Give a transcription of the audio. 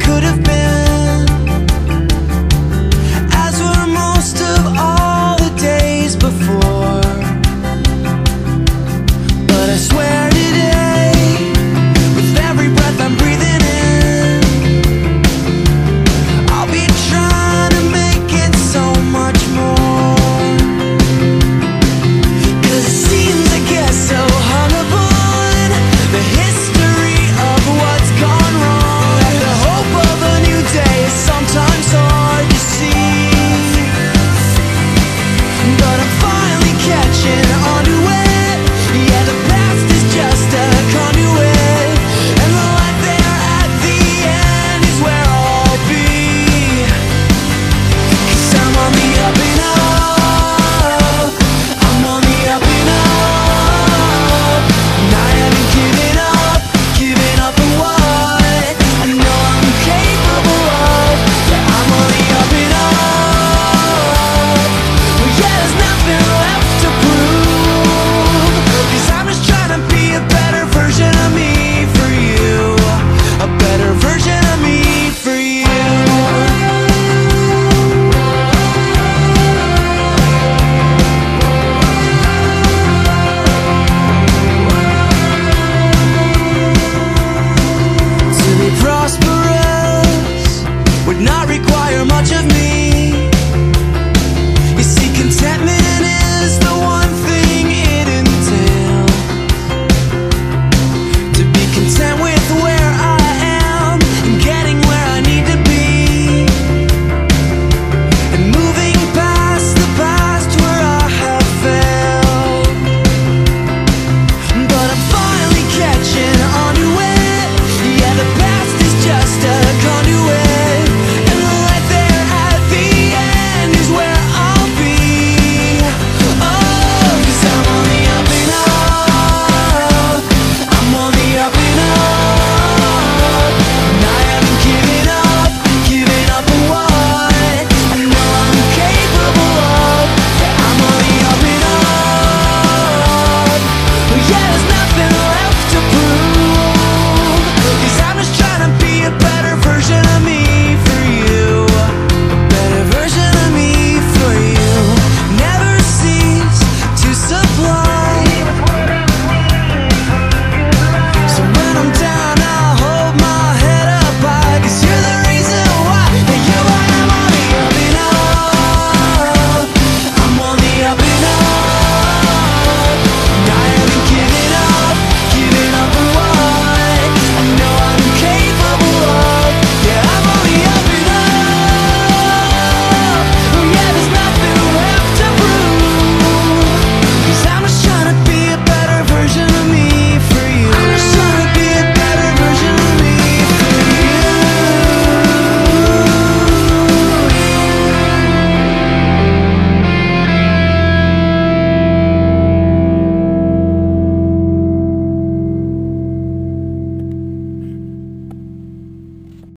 could have been